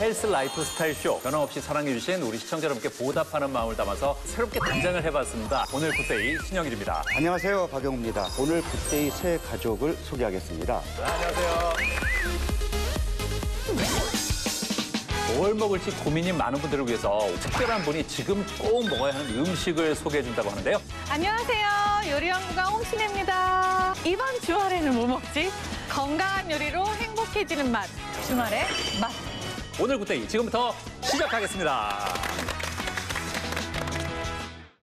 헬스 라이프 스타일 쇼 변함없이 사랑해주신 우리 시청자 여러분께 보답하는 마음을 담아서 새롭게 단장을 해봤습니다. 오늘 굿데이 신영일입니다. 안녕하세요 박영우입니다. 오늘 굿데이 새 가족을 소개하겠습니다. 안녕하세요. 뭘 먹을지 고민이 많은 분들을 위해서 특별한 분이 지금 꼭 먹어야 하는 음식을 소개해준다고 하는데요. 안녕하세요. 요리연구가 홍신혜입니다. 이번 주말에는 뭐 먹지? 건강한 요리로 행복해지는 맛. 주말의 맛. 오늘 굿데이 지금부터 시작하겠습니다.